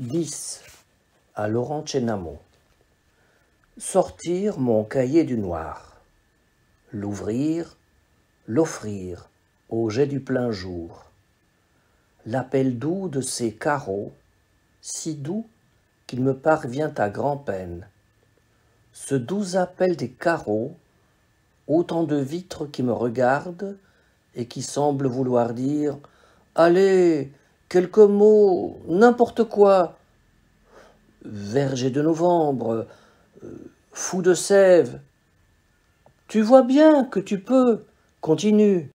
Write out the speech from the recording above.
10. À Laurent Chenamo. Sortir mon cahier du noir, l'ouvrir, l'offrir au jet du plein jour, l'appel doux de ses carreaux, si doux qu'il me parvient à grand-peine, ce doux appel des carreaux, autant de vitres qui me regardent et qui semblent vouloir dire Allez, quelques mots, n'importe quoi. Verger de novembre, euh, fou de sève. Tu vois bien que tu peux, continue.